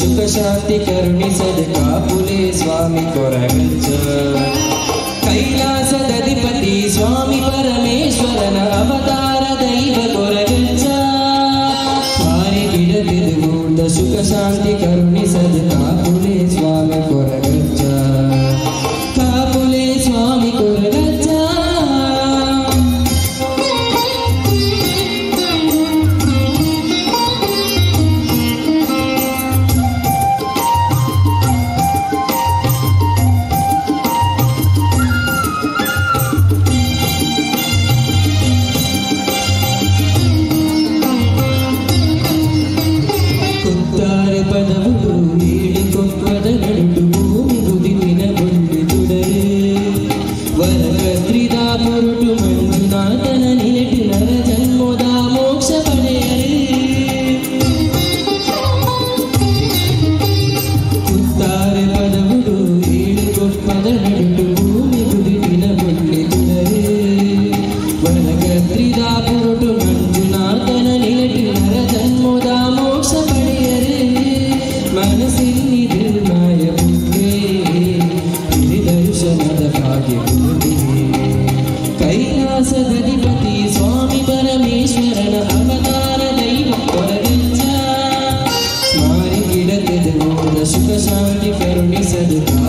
सुख शांति करुणि सदका पुले स्वामी कोरगच्छ कैलासदधिपति स्वामी परमेश्वरन अवतार दैव कोरगच्छ हारि गिडतिर्गूढ सुख शांति करुणि सदका पुले स्वामी कोर సదధిపతి స్వామి పరమేశ్వరన అవతార దైవం వరదించ స్మారి గిడతెదు సుఖ శాంతి కరుణి సదుతా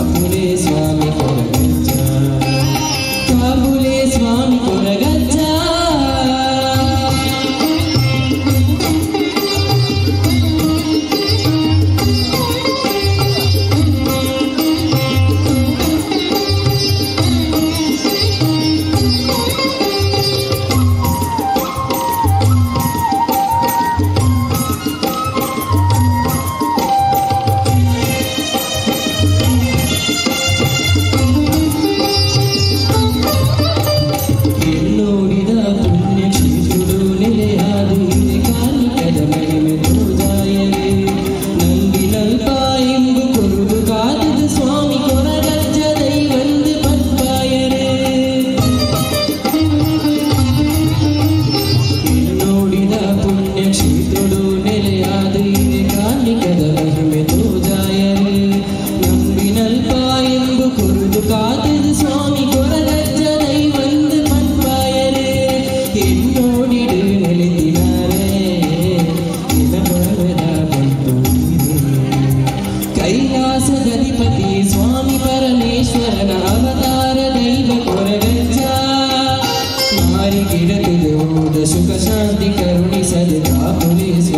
வந்து காத்துது சுவாமி குரலற்றனை வந்து பண்பாயரு என்னோடிடு நெழுத்தினாரே கைலாசதிபதி சுவாமி பரமேஸ்வரன் அவதார தெய்வ குரகச்சா மாறி கிடக்குது ஓத சுகசாந்தி கருணி சதுதா புரிசு.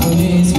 Police,